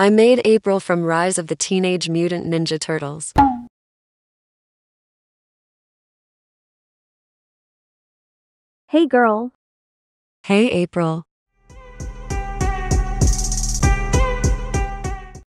I made April from Rise of the Teenage Mutant Ninja Turtles. Hey girl, Hey, April.